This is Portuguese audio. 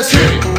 sim